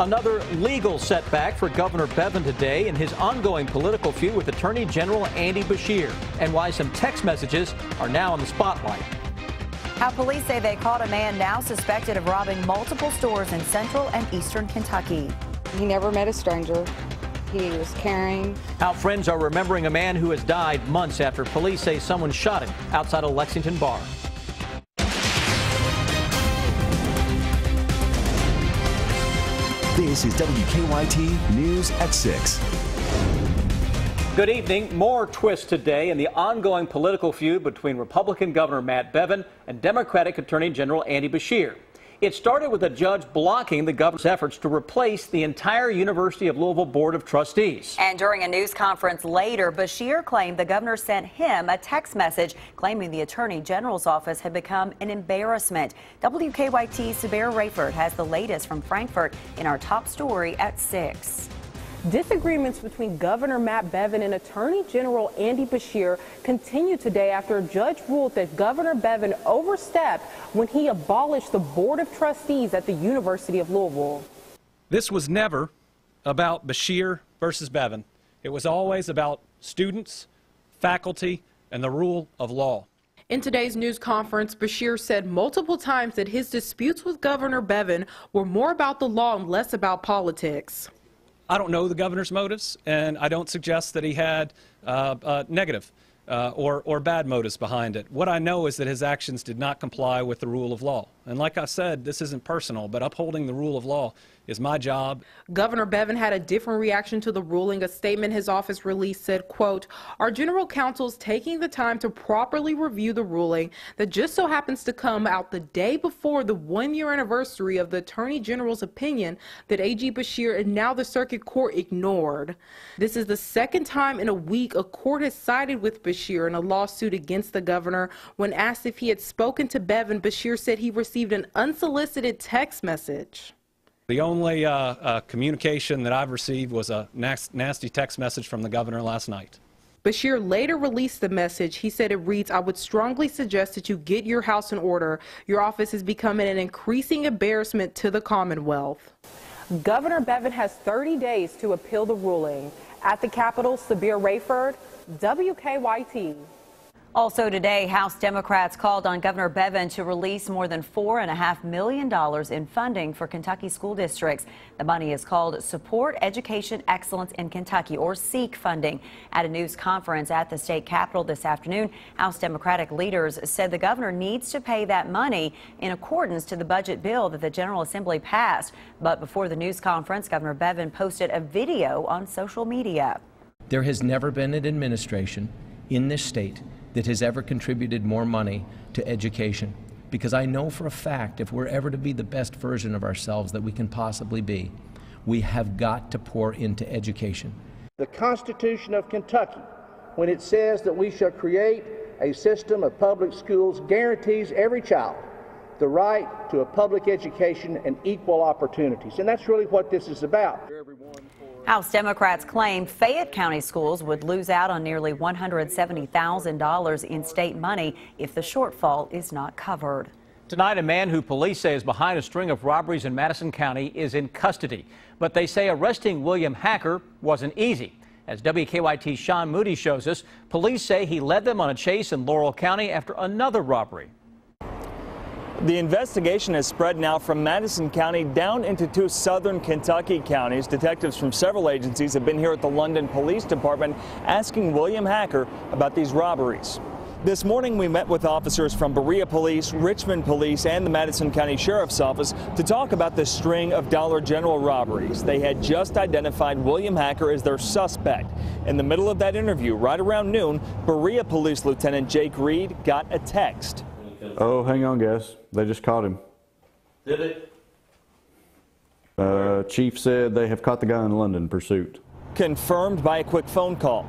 Another legal setback for Governor Bevin today in his ongoing political feud with Attorney General Andy Beshear, and why some text messages are now in the spotlight. How police say they caught a man now suspected of robbing multiple stores in central and eastern Kentucky. He never met a stranger. He was caring. How friends are remembering a man who has died months after police say someone shot him outside a Lexington bar. This is WKYT News at 6. Good evening. More twists today in the ongoing political feud between Republican Governor Matt Bevin and Democratic Attorney General Andy Beshear. It started with a judge blocking the governor's efforts to replace the entire University of Louisville Board of Trustees. And during a news conference later, Beshear claimed the governor sent him a text message claiming the attorney general's office had become an embarrassment. WKYT's Sabir Rayford has the latest from Frankfort in our top story at 6. Disagreements between Governor Matt Bevin and Attorney General Andy Beshear continue today after a judge ruled that Governor Bevin overstepped when he abolished the Board of Trustees at the University of Louisville. This was never about Beshear versus Bevin. It was always about students, faculty, and the rule of law. In today's news conference, Beshear said multiple times that his disputes with Governor Bevin were more about the law and less about politics. I don't know the governor's motives, and I don't suggest that he had uh, uh, negative uh, or, or bad motives behind it. What I know is that his actions did not comply with the rule of law. And like I said, this isn't personal, but upholding the rule of law is my job. Governor Bevin had a different reaction to the ruling. A statement his office released said, quote, our general counsel is taking the time to properly review the ruling that just so happens to come out the day before the one-year anniversary of the Attorney General's opinion that A.G. Beshear and now the Circuit Court ignored. This is the second time in a week a court has sided with Beshear in a lawsuit against the governor. When asked if he had spoken to Bevin, Beshear said he received an unsolicited text message. The only uh, uh, communication that I've received was a nasty text message from the governor last night. Beshear later released the message. He said it reads, I would strongly suggest that you get your house in order. Your office is becoming an increasing embarrassment to the Commonwealth. Governor Bevin has 30 days to appeal the ruling. At the Capitol, Sabir Rayford, WKYT. Also today, House Democrats called on Governor Bevin to release more than $4.5 million in funding for Kentucky school districts. The money is called Support Education Excellence in Kentucky, or SEEK funding. At a news conference at the state capitol this afternoon, House Democratic leaders said the governor needs to pay that money in accordance to the budget bill that the General Assembly passed. But before the news conference, Governor Bevin posted a video on social media. There has never been an administration in this state that has ever contributed more money to education. Because I know for a fact if we're ever to be the best version of ourselves that we can possibly be, we have got to pour into education. The Constitution of Kentucky, when it says that we shall create a system of public schools, guarantees every child the right to a public education and equal opportunities. And that's really what this is about. House Democrats claim Fayette County schools would lose out on nearly $170,000 in state money if the shortfall is not covered. Tonight, a man who police say is behind a string of robberies in Madison County is in custody. But they say arresting William Hacker wasn't easy. As WKYT's Sean Moody shows us, police say he led them on a chase in Laurel County after another robbery. The investigation has spread now from Madison County down into two southern Kentucky counties. Detectives from several agencies have been here at the London Police Department asking William Hacker about these robberies. This morning, we met with officers from Berea Police, Richmond Police, and the Madison County Sheriff's Office to talk about the string of Dollar General robberies. They had just identified William Hacker as their suspect. In the middle of that interview, right around noon, Berea Police Lieutenant Jake Reed got a text. Oh, hang on, guys. They just caught him. Did it? Uh, Chief said they have caught the guy in London pursuit. Confirmed by a quick phone call.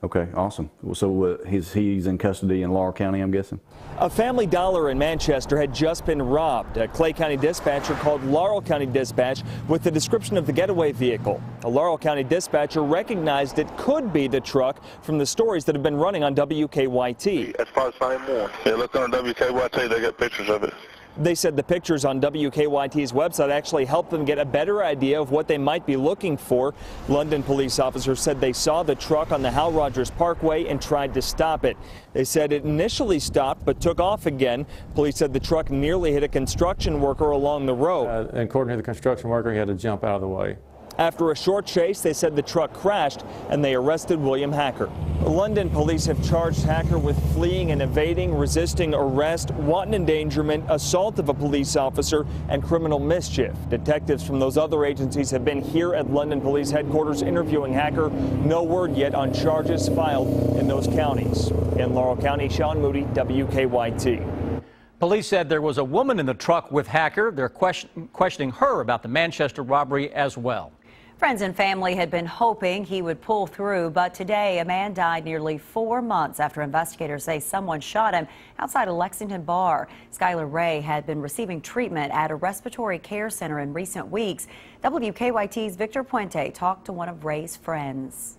Okay, awesome. So uh, he's, he's in custody in Laurel County, I'm guessing? A Family Dollar in Manchester had just been robbed. A Clay County dispatcher called Laurel County Dispatch with the description of the getaway vehicle. A Laurel County dispatcher recognized it could be the truck from the stories that have been running on WKYT. As far as finding more. Yeah, look on WKYT, they got pictures of it. They said the pictures on WKYT's website actually helped them get a better idea of what they might be looking for. London police officers said they saw the truck on the Hal Rogers Parkway and tried to stop it. They said it initially stopped but took off again. Police said the truck nearly hit a construction worker along the road. Uh, and according to the construction worker, he had to jump out of the way. After a short chase, they said the truck crashed and they arrested William Hacker. London police have charged Hacker with fleeing and evading, resisting arrest, wanton endangerment, assault of a police officer, and criminal mischief. Detectives from those other agencies have been here at London Police headquarters interviewing Hacker. No word yet on charges filed in those counties. In Laurel County, Sean Moody, WKYT. Police said there was a woman in the truck with Hacker. They're question questioning her about the Manchester robbery as well. Friends and family had been hoping he would pull through, but today a man died nearly four months after investigators say someone shot him outside a Lexington bar. Skylar Ray had been receiving treatment at a respiratory care center in recent weeks. WKYT's Victor Puente talked to one of Ray's friends.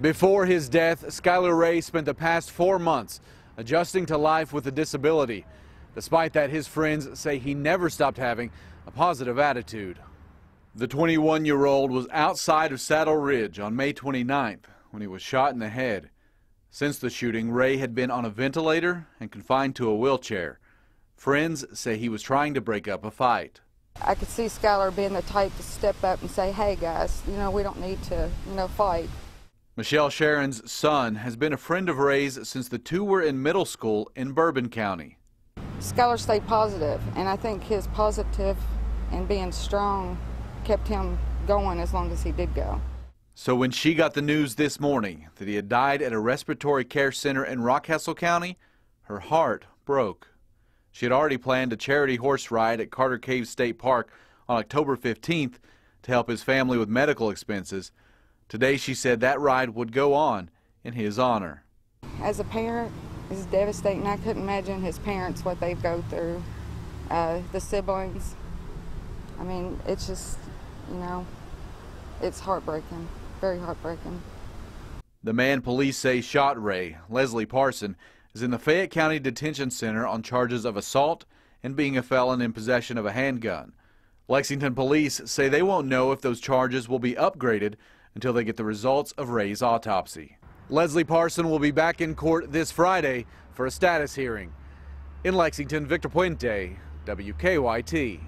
Before his death, Skylar Ray spent the past four months adjusting to life with a disability. Despite that, his friends say he never stopped having a positive attitude. The 21 year old was outside of Saddle Ridge on May 29th when he was shot in the head. Since the shooting, Ray had been on a ventilator and confined to a wheelchair. Friends say he was trying to break up a fight. I could see Skylar being the type to step up and say, hey guys, you know, we don't need to, you know, fight. Michelle Sharon's son has been a friend of Ray's since the two were in middle school in Bourbon County. Skylar stayed positive, and I think his positive and being strong kept him going as long as he did go. So when she got the news this morning that he had died at a respiratory care center in Rockcastle County, her heart broke. She had already planned a charity horse ride at Carter Cave State Park on October 15th to help his family with medical expenses. Today she said that ride would go on in his honor. As a parent, it's devastating. I couldn't imagine his parents, what they've go through, uh, the siblings. I mean, it's just you know, it's heartbreaking, very heartbreaking. The man police say shot Ray, Leslie Parson, is in the Fayette County Detention Center on charges of assault and being a felon in possession of a handgun. Lexington police say they won't know if those charges will be upgraded until they get the results of Ray's autopsy. Leslie Parson will be back in court this Friday for a status hearing. In Lexington, Victor Puente, WKYT.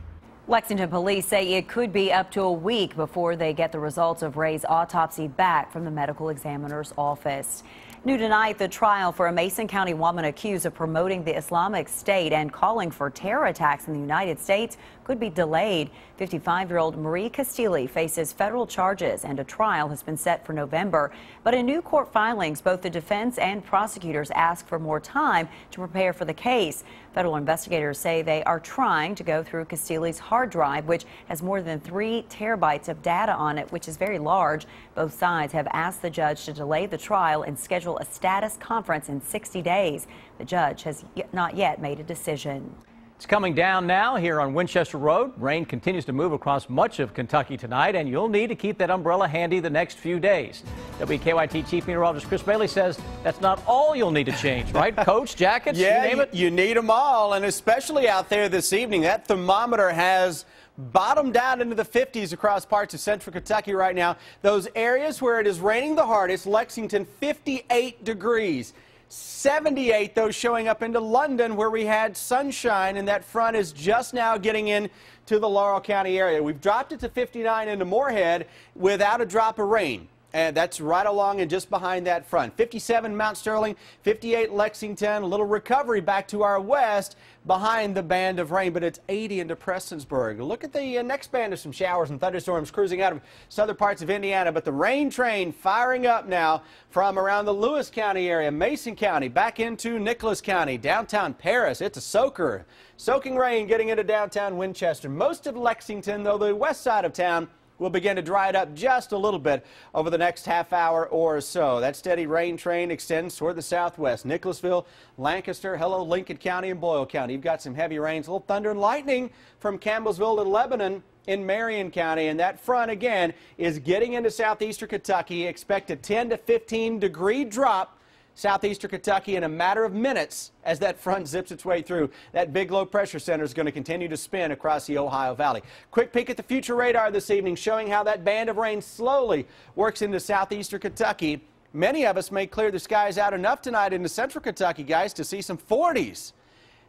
Lexington police say it could be up to a week before they get the results of Ray's autopsy back from the medical examiner's office. New tonight, the trial for a Mason County woman accused of promoting the Islamic State and calling for terror attacks in the United States could be delayed. 55-year-old Marie Castelli faces federal charges and a trial has been set for November. But in new court filings, both the defense and prosecutors ask for more time to prepare for the case. Federal investigators say they are trying to go through Castelli's hard drive, which has more than three terabytes of data on it, which is very large. Both sides have asked the judge to delay the trial and schedule a status conference in 60 days. The judge has not yet made a decision. It's coming down now here on Winchester Road. Rain continues to move across much of Kentucky tonight, and you'll need to keep that umbrella handy the next few days. WKYT Chief Meteorologist Chris Bailey says that's not all you'll need to change, right? Coats, jackets, yeah, you name it? You need them all, and especially out there this evening. That thermometer has bottomed out into the 50s across parts of central Kentucky right now. Those areas where it is raining the hardest, Lexington, 58 degrees. 78, though, showing up into London where we had sunshine, and that front is just now getting in to the Laurel County area. We've dropped it to 59 into Morehead without a drop of rain and that's right along and just behind that front. 57 Mount Sterling, 58 Lexington, a little recovery back to our west behind the band of rain, but it's 80 into Prestonsburg. Look at the uh, next band of some showers and thunderstorms cruising out of southern parts of Indiana, but the rain train firing up now from around the Lewis County area, Mason County, back into Nicholas County, downtown Paris. It's a soaker. Soaking rain getting into downtown Winchester. Most of Lexington, though the west side of town, will begin to dry it up just a little bit over the next half hour or so. That steady rain train extends toward the southwest. Nicholasville, Lancaster, hello, Lincoln County and Boyle County. You've got some heavy rains, a little thunder and lightning from Campbellsville to Lebanon in Marion County. And that front, again, is getting into southeastern Kentucky. Expect a 10 to 15 degree drop southeastern Kentucky in a matter of minutes as that front zips its way through. That big low pressure center is going to continue to spin across the Ohio Valley. Quick peek at the future radar this evening showing how that band of rain slowly works into southeastern Kentucky. Many of us may clear the skies out enough tonight into central Kentucky, guys, to see some 40s.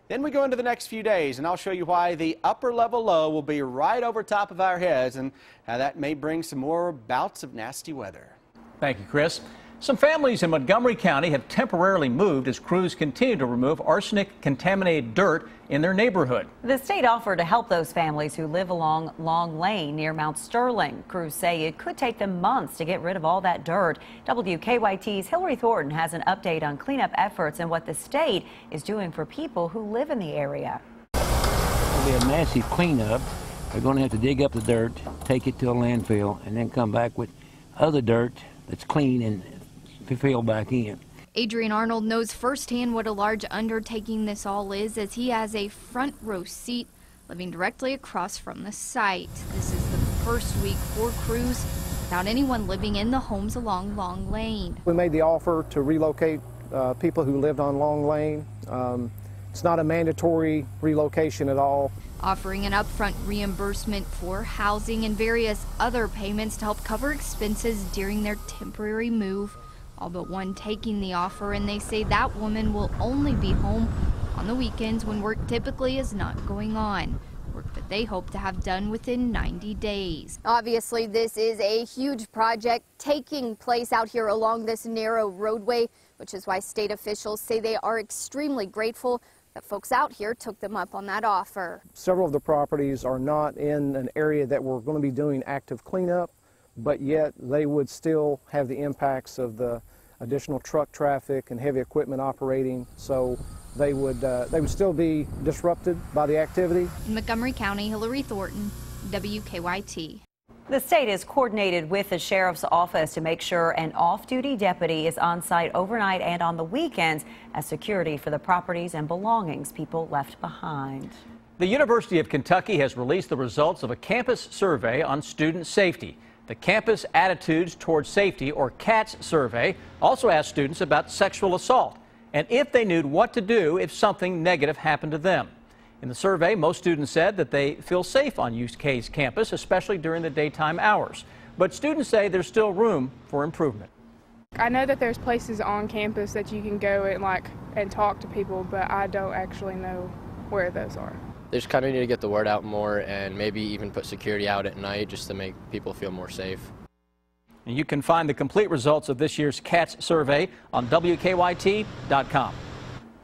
Then we go into the next few days, and I'll show you why the upper level low will be right over top of our heads and how that may bring some more bouts of nasty weather. Thank you, Chris. Some families in Montgomery County have temporarily moved as crews continue to remove arsenic contaminated dirt in their neighborhood. The state offered to help those families who live along Long Lane near Mount Sterling. Crews say it could take them months to get rid of all that dirt. WKYT's Hillary Thornton has an update on cleanup efforts and what the state is doing for people who live in the area. It'll be a massive cleanup. They're going to have to dig up the dirt, take it to a landfill, and then come back with other dirt that's clean and fill back in. Adrian Arnold knows firsthand what a large undertaking this all is as he has a front row seat living directly across from the site. This is the first week for crews without anyone living in the homes along Long Lane. We made the offer to relocate uh, people who lived on Long Lane. Um, it's not a mandatory relocation at all. Offering an upfront reimbursement for housing and various other payments to help cover expenses during their temporary move all but one taking the offer, and they say that woman will only be home on the weekends when work typically is not going on. Work that they hope to have done within 90 days. Obviously, this is a huge project taking place out here along this narrow roadway, which is why state officials say they are extremely grateful that folks out here took them up on that offer. Several of the properties are not in an area that we're going to be doing active cleanup but yet they would still have the impacts of the additional truck traffic and heavy equipment operating. So they would uh, they would still be disrupted by the activity. In Montgomery County, Hillary Thornton, WKYT. The state is coordinated with the sheriff's office to make sure an off-duty deputy is on site overnight and on the weekends as security for the properties and belongings people left behind. The University of Kentucky has released the results of a campus survey on student safety. The Campus Attitudes Towards Safety, or CATS survey, also asked students about sexual assault and if they knew what to do if something negative happened to them. In the survey, most students said that they feel safe on UK's campus, especially during the daytime hours. But students say there's still room for improvement. I know that there's places on campus that you can go and like and talk to people, but I don't actually know where those are they just kind of need to get the word out more and maybe even put security out at night just to make people feel more safe. And you can find the complete results of this year's CATS survey on WKYT.com.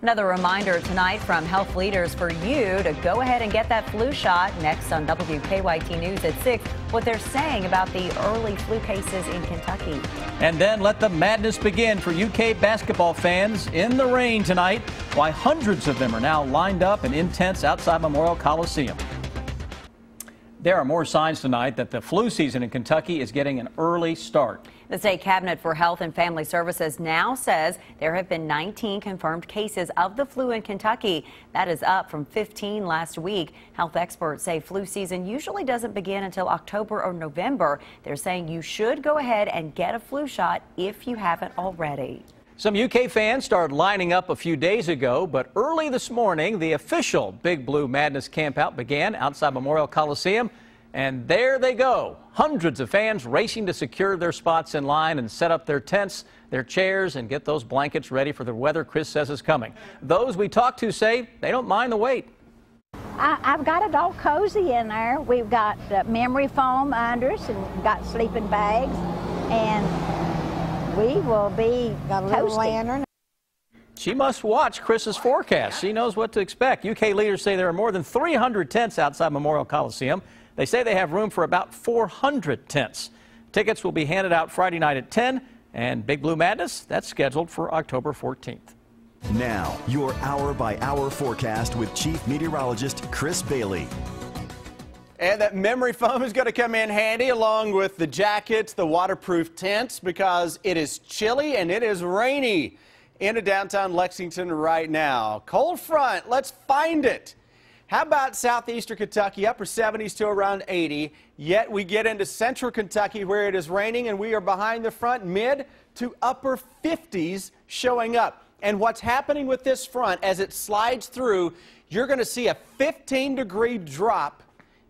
Another reminder tonight from health leaders for you to go ahead and get that flu shot. Next on WKYT News at 6, what they're saying about the early flu cases in Kentucky. And then let the madness begin for UK basketball fans in the rain tonight. Why hundreds of them are now lined up and in tents outside Memorial Coliseum. There are more signs tonight that the flu season in Kentucky is getting an early start. The state cabinet for health and family services now says there have been 19 confirmed cases of the flu in Kentucky. That is up from 15 last week. Health experts say flu season usually doesn't begin until October or November. They're saying you should go ahead and get a flu shot if you haven't already. Some UK fans started lining up a few days ago, but early this morning, the official Big Blue Madness campout began outside Memorial Coliseum. And there they go. Hundreds of fans racing to secure their spots in line and set up their tents, their chairs, and get those blankets ready for the weather Chris says is coming. Those we talked to say they don't mind the wait. I, have got it all cozy in there. We've got uh, memory foam under us and got sleeping bags. And we will be got a little lantern. She must watch Chris's forecast. She knows what to expect. UK leaders say there are more than 300 tents outside Memorial Coliseum. They say they have room for about 400 tents. Tickets will be handed out Friday night at 10, and Big Blue Madness, that's scheduled for October 14th. Now, your hour by hour forecast with Chief Meteorologist Chris Bailey. And that memory foam is going to come in handy along with the jackets, the waterproof tents, because it is chilly and it is rainy into downtown Lexington right now. Cold front, let's find it. How about southeastern Kentucky, upper 70s to around 80? Yet we get into central Kentucky where it is raining and we are behind the front, mid to upper 50s showing up. And what's happening with this front as it slides through, you're going to see a 15 degree drop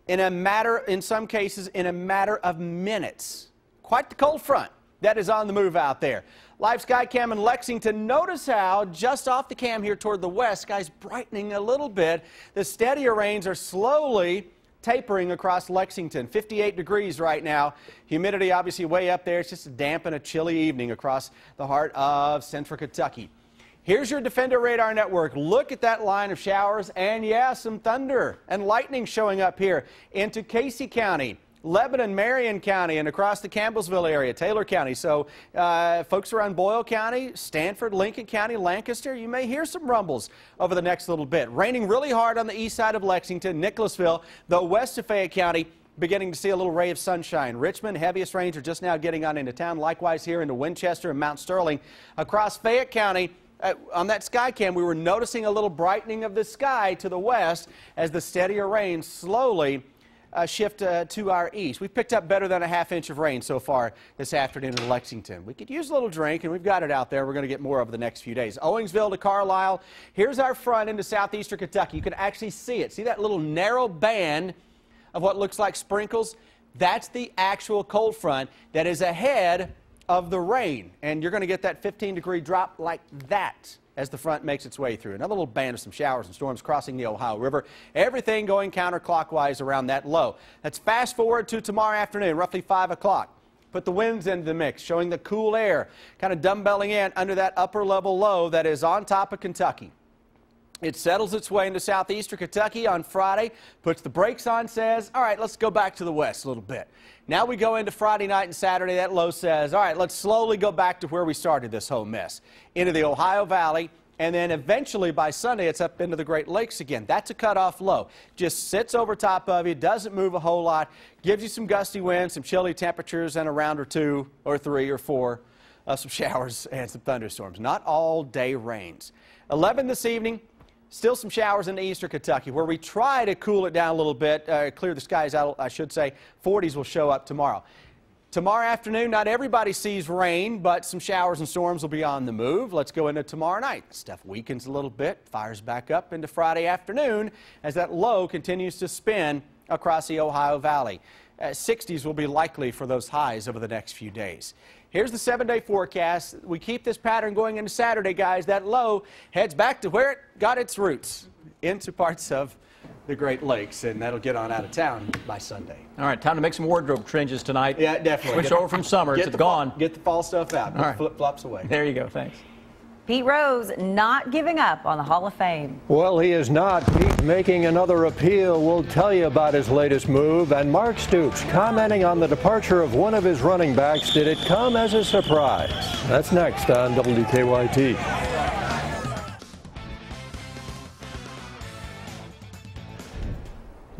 in a matter, in some cases, in a matter of minutes. Quite the cold front that is on the move out there. Live sky cam in Lexington. Notice how just off the cam here toward the west, sky's brightening a little bit. The steadier rains are slowly tapering across Lexington. 58 degrees right now. Humidity obviously way up there. It's just a damp and a chilly evening across the heart of central Kentucky. Here's your Defender Radar Network. Look at that line of showers and, yeah, some thunder and lightning showing up here into Casey County. Lebanon, Marion County, and across the Campbellsville area, Taylor County. So, uh, folks around Boyle County, Stanford, Lincoln County, Lancaster, you may hear some rumbles over the next little bit. Raining really hard on the east side of Lexington, Nicholasville, the west of Fayette County beginning to see a little ray of sunshine. Richmond, heaviest rains are just now getting on into town. Likewise here into Winchester and Mount Sterling. Across Fayette County, uh, on that sky cam, we were noticing a little brightening of the sky to the west as the steadier rain slowly uh, shift uh, to our east. We've picked up better than a half inch of rain so far this afternoon in Lexington. We could use a little drink, and we've got it out there. We're going to get more over the next few days. Owingsville to Carlisle. Here's our front into southeastern Kentucky. You can actually see it. See that little narrow band of what looks like sprinkles? That's the actual cold front that is ahead of the rain. And you're going to get that 15 degree drop like that as the front makes its way through. Another little band of some showers and storms crossing the Ohio River. Everything going counterclockwise around that low. Let's fast forward to tomorrow afternoon, roughly 5 o'clock. Put the winds into the mix, showing the cool air kind of dumbbelling in under that upper level low that is on top of Kentucky. It settles its way into southeastern Kentucky on Friday, puts the brakes on, says, all right, let's go back to the west a little bit. Now we go into Friday night and Saturday. That low says, all right, let's slowly go back to where we started this whole mess, into the Ohio Valley, and then eventually by Sunday it's up into the Great Lakes again. That's a cutoff low. Just sits over top of you, doesn't move a whole lot, gives you some gusty winds, some chilly temperatures, and a round or two or three or four uh, some showers and some thunderstorms. Not all day rains. 11 this evening, Still some showers in eastern Kentucky where we try to cool it down a little bit, uh, clear the skies out, I should say. 40s will show up tomorrow. Tomorrow afternoon, not everybody sees rain, but some showers and storms will be on the move. Let's go into tomorrow night. Stuff weakens a little bit, fires back up into Friday afternoon as that low continues to spin across the Ohio Valley. Uh, 60s will be likely for those highs over the next few days. Here's the seven day forecast. We keep this pattern going into Saturday, guys. That low heads back to where it got its roots into parts of the Great Lakes, and that'll get on out of town by Sunday. All right, time to make some wardrobe changes tonight. Yeah, definitely. Switch get over from summer to gone. get the fall stuff out. All right. Flip flops away. There you go. Thanks. Pete Rose not giving up on the Hall of Fame. Well, he is not. Pete making another appeal. We'll tell you about his latest move. And Mark Stoops commenting on the departure of one of his running backs. Did it come as a surprise? That's next on WKYT.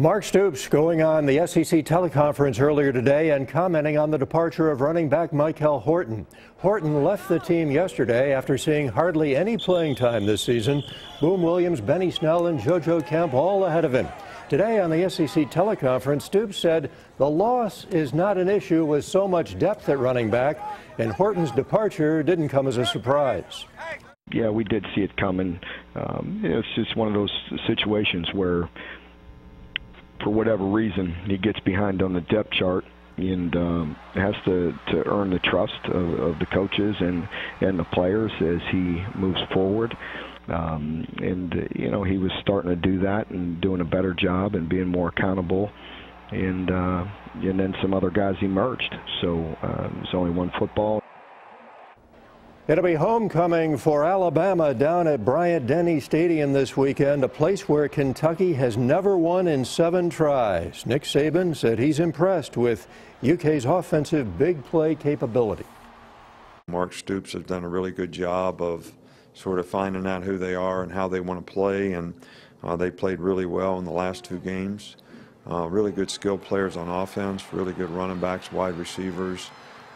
Mark Stoops going on the SEC teleconference earlier today and commenting on the departure of running back Michael Horton. Horton left the team yesterday after seeing hardly any playing time this season. Boom Williams, Benny Snell, and JoJo Kemp all ahead of him. Today on the SEC teleconference, Stoops said the loss is not an issue with so much depth at running back, and Horton's departure didn't come as a surprise. Yeah, we did see it coming. Um, it's just one of those situations where for whatever reason, he gets behind on the depth chart and um, has to, to earn the trust of, of the coaches and, and the players as he moves forward. Um, and, you know, he was starting to do that and doing a better job and being more accountable. And, uh, and then some other guys emerged. So uh, there's only one football. It'll be homecoming for Alabama down at Bryant Denny Stadium this weekend, a place where Kentucky has never won in seven tries. Nick Saban said he's impressed with UK's offensive big play capability. Mark Stoops has done a really good job of sort of finding out who they are and how they want to play, and uh, they played really well in the last two games. Uh, really good skilled players on offense, really good running backs, wide receivers.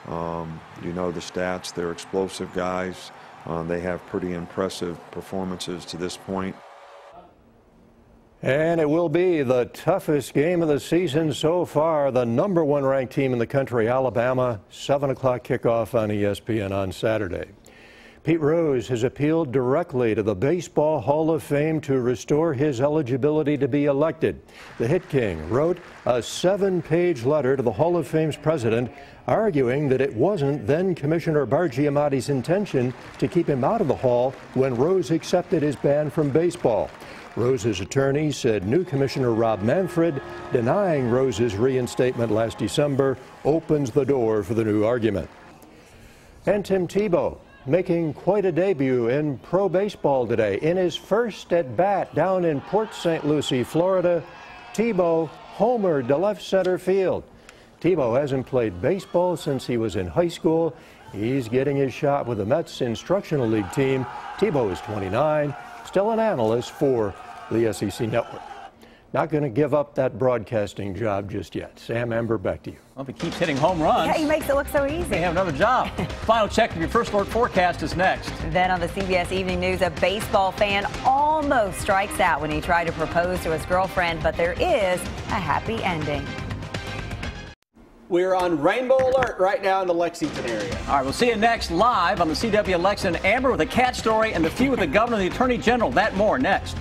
Um, you know the stats, they're explosive guys. Uh, they have pretty impressive performances to this point. And it will be the toughest game of the season so far. The number one ranked team in the country, Alabama, 7 o'clock kickoff on ESPN on Saturday. Pete Rose has appealed directly to the Baseball Hall of Fame to restore his eligibility to be elected. The Hit King wrote a seven page letter to the Hall of Fame's president arguing that it wasn't then Commissioner Bart Giamatti's intention to keep him out of the Hall when Rose accepted his ban from baseball. Rose's attorney said new Commissioner Rob Manfred denying Rose's reinstatement last December opens the door for the new argument. And Tim Tebow making quite a debut in pro baseball today. In his first at bat down in Port St. Lucie, Florida, Tebow homered to left center field. Tebow hasn't played baseball since he was in high school. He's getting his shot with the Mets Instructional League team. Tebow is 29, still an analyst for the SEC Network. Not going to give up that broadcasting job just yet. Sam Amber, back to you. Well, if he keeps hitting home runs. Yeah, he makes it look so easy. May have another job. Final check of your first look forecast is next. Then on the CBS Evening News, a baseball fan almost strikes out when he tried to propose to his girlfriend, but there is a happy ending. We're on rainbow alert right now in the Lexington area. All right, we'll see you next live on the CW Lexington. Amber with a cat story and the feud with the governor and the attorney general. That more next.